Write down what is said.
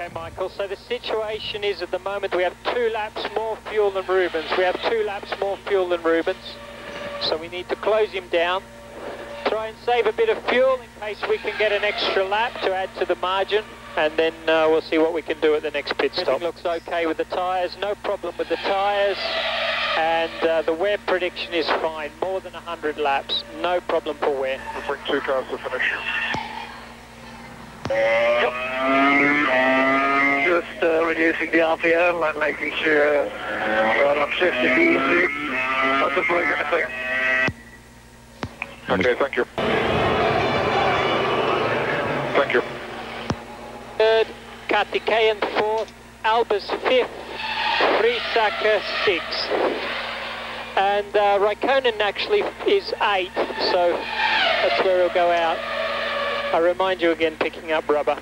Okay, Michael, so the situation is at the moment we have two laps more fuel than Rubens. We have two laps more fuel than Rubens. So we need to close him down. Try and save a bit of fuel in case we can get an extra lap to add to the margin. And then uh, we'll see what we can do at the next pit stop. Everything looks okay with the tyres, no problem with the tyres. And uh, the wear prediction is fine, more than 100 laps, no problem for wear. We'll bring two cars to finish. Reducing the RPM and making sure we're on 50 easy. That's a pretty good thing. Okay, thank you. Thank you. Third, Karthikeyan fourth, Albers fifth, Friesacher sixth. And uh, Raikkonen actually is eighth, so that's where he'll go out. I remind you again, picking up rubber.